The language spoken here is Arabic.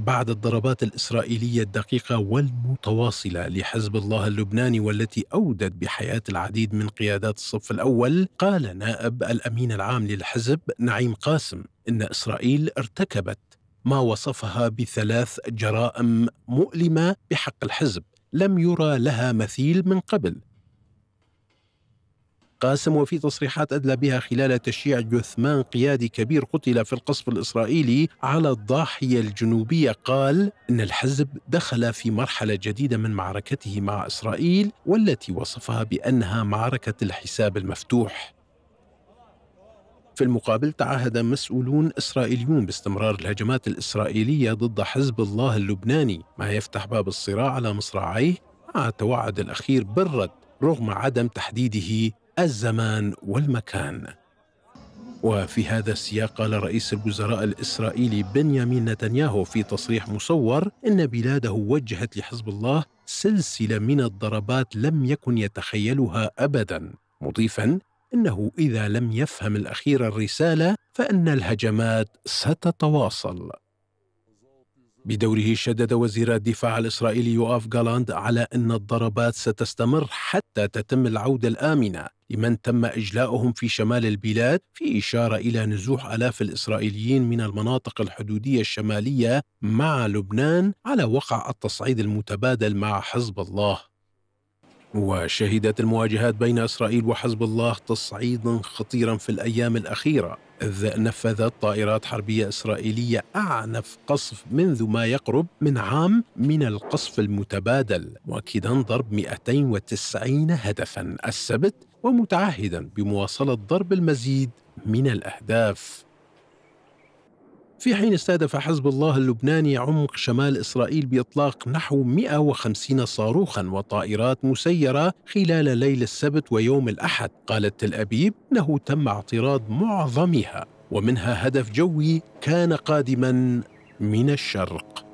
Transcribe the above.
بعد الضربات الإسرائيلية الدقيقة والمتواصلة لحزب الله اللبناني والتي أودت بحياة العديد من قيادات الصف الأول قال نائب الأمين العام للحزب نعيم قاسم إن إسرائيل ارتكبت ما وصفها بثلاث جرائم مؤلمة بحق الحزب لم يرى لها مثيل من قبل. قاسم وفي تصريحات أدلى بها خلال تشييع جثمان قيادي كبير قتل في القصف الإسرائيلي على الضاحية الجنوبية. قال إن الحزب دخل في مرحلة جديدة من معركته مع إسرائيل والتي وصفها بأنها معركة الحساب المفتوح. في المقابل تعهد مسؤولون إسرائيليون باستمرار الهجمات الإسرائيلية ضد حزب الله اللبناني ما يفتح باب الصراع على مصراعيه مع التوعد الأخير بالرد رغم عدم تحديده الزمان والمكان. وفي هذا السياق قال رئيس الوزراء الإسرائيلي بنيامين نتنياهو في تصريح مصور إن بلاده وجهت لحزب الله سلسلة من الضربات لم يكن يتخيلها أبدا. مضيفا إنه إذا لم يفهم الأخير الرسالة فإن الهجمات ستتواصل. بدوره شدد وزير الدفاع الإسرائيلي يوآف جالاند على أن الضربات ستستمر حتى تتم العودة الآمنة لمن تم إجلاؤهم في شمال البلاد في إشارة إلى نزوح آلاف الإسرائيليين من المناطق الحدودية الشمالية مع لبنان على وقع التصعيد المتبادل مع حزب الله. وشهدت المواجهات بين إسرائيل وحزب الله تصعيدا خطيرا في الأيام الأخيرة إذ نفذت طائرات حربية إسرائيلية أعنف قصف منذ ما يقرب من عام من القصف المتبادل مؤكدا ضرب 290 هدفا السبت ومتعهدا بمواصلة ضرب المزيد من الأهداف. في حين استهدف حزب الله اللبناني عمق شمال إسرائيل بإطلاق نحو 150 صاروخا وطائرات مسيرة خلال ليل السبت ويوم الأحد قالت تل أبيب أنه تم اعتراض معظمها ومنها هدف جوي كان قادما من الشرق.